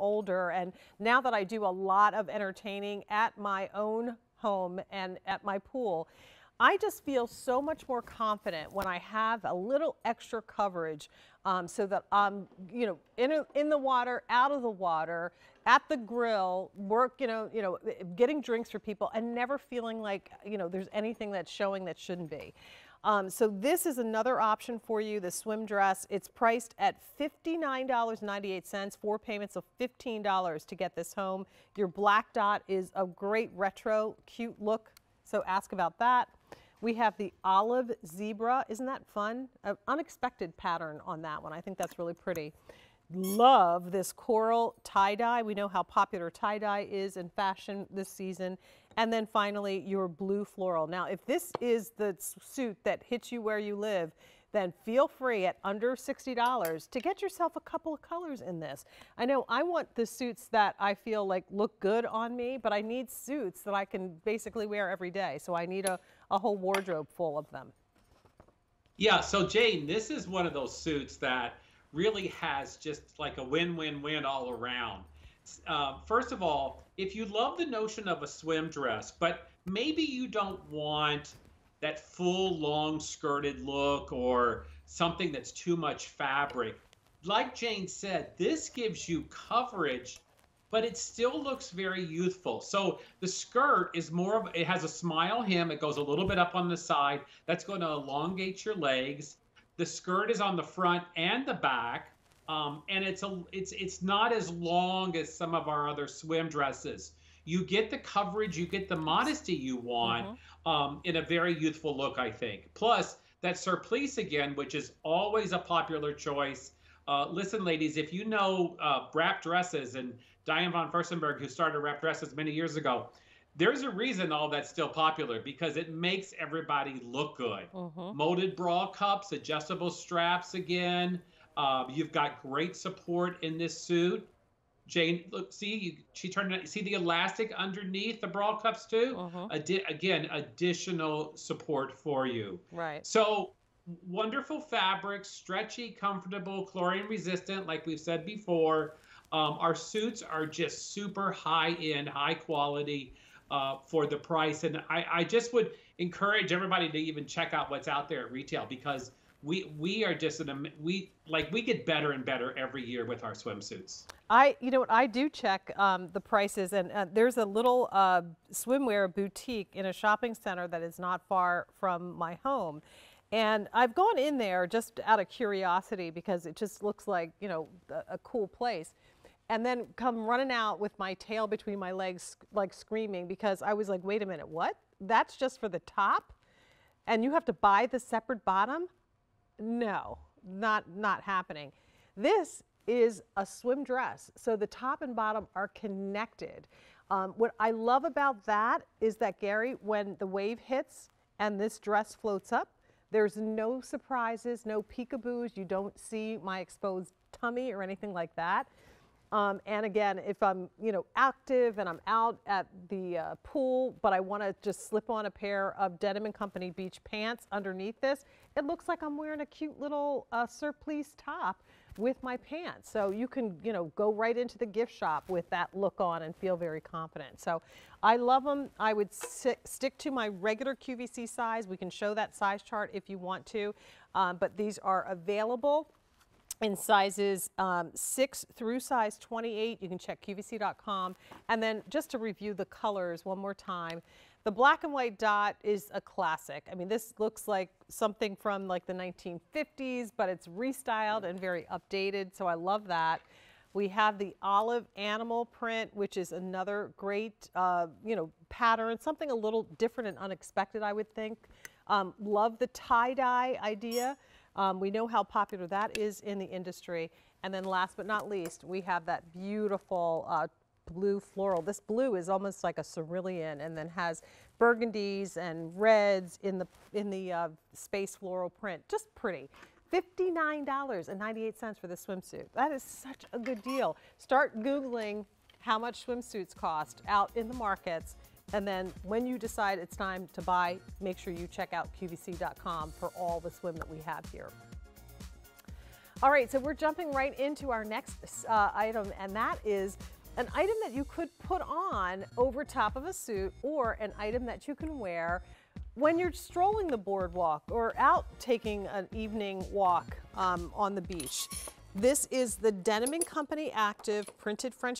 older. And now that I do a lot of entertaining at my own home and at my pool, I just feel so much more confident when I have a little extra coverage um, so that I'm, you know, in, in the water, out of the water, at the grill, work, you know, you know, getting drinks for people and never feeling like, you know, there's anything that's showing that shouldn't be. Um, so this is another option for you, the swim dress. It's priced at $59.98, four payments of $15 to get this home. Your black dot is a great retro, cute look, so ask about that. We have the olive zebra. Isn't that fun? An unexpected pattern on that one. I think that's really pretty. Love this coral tie-dye. We know how popular tie-dye is in fashion this season. And then finally, your blue floral. Now, if this is the suit that hits you where you live, then feel free at under $60 to get yourself a couple of colors in this. I know I want the suits that I feel like look good on me, but I need suits that I can basically wear every day. So I need a, a whole wardrobe full of them. Yeah, so Jane, this is one of those suits that really has just like a win-win-win all around. Uh, first of all, if you love the notion of a swim dress, but maybe you don't want that full long skirted look or something that's too much fabric. Like Jane said, this gives you coverage, but it still looks very youthful. So the skirt is more of, it has a smile hem. It goes a little bit up on the side. That's going to elongate your legs. The skirt is on the front and the back. Um, and it's a it's it's not as long as some of our other swim dresses you get the coverage, you get the modesty you want mm-hmm. um, in a very youthful look, I think. Plus, that surplice again, which is always a popular choice. Uh, listen, ladies, if you know uh, wrap dresses and Diane von Furstenberg, who started wrap dresses many years ago, there's a reason all that's still popular because it makes everybody look good. Mm-hmm. Molded bra cups, adjustable straps again. Uh, you've got great support in this suit. Jane, look, see, you, she turned it. See the elastic underneath the bra cups too. Uh-huh. Adi- again, additional support for you. Right. So wonderful fabric, stretchy, comfortable, chlorine resistant, like we've said before. Um, our suits are just super high end, high quality uh, for the price, and I, I just would encourage everybody to even check out what's out there at retail because we we are just an we like we get better and better every year with our swimsuits. I you know what I do check um, the prices and uh, there's a little uh, swimwear boutique in a shopping center that is not far from my home. And I've gone in there just out of curiosity because it just looks like, you know, a, a cool place. And then come running out with my tail between my legs, like screaming because I was like, wait a minute, what? That's just for the top? And you have to buy the separate bottom? No, not, not happening. This is a swim dress. So the top and bottom are connected. Um, what I love about that is that, Gary, when the wave hits and this dress floats up, there's no surprises, no peekaboos. You don't see my exposed tummy or anything like that. Um, and again, if I'm, you know, active and I'm out at the uh, pool, but I want to just slip on a pair of Denim & Company beach pants underneath this, it looks like I'm wearing a cute little uh, surplice top with my pants. So you can, you know, go right into the gift shop with that look on and feel very confident. So I love them. I would stick to my regular QVC size. We can show that size chart if you want to, um, but these are available in sizes um, 6 through size 28. You can check QVC.com. And then just to review the colors one more time, the black and white dot is a classic. I mean, this looks like something from like the 1950s, but it's restyled and very updated, so I love that. We have the olive animal print, which is another great, uh, you know, pattern, something a little different and unexpected, I would think. Um, love the tie-dye idea. Um, we know how popular that is in the industry. And then last but not least, we have that beautiful uh, blue floral. This blue is almost like a cerulean and then has burgundies and reds in the, in the uh, space floral print. Just pretty. $59.98 for the swimsuit. That is such a good deal. Start Googling how much swimsuits cost out in the markets. And then when you decide it's time to buy, make sure you check out QVC.com for all the swim that we have here. All right, so we're jumping right into our next uh, item, and that is an item that you could put on over top of a suit or an item that you can wear when you're strolling the boardwalk or out taking an evening walk um, on the beach. This is the Denim & Company Active Printed French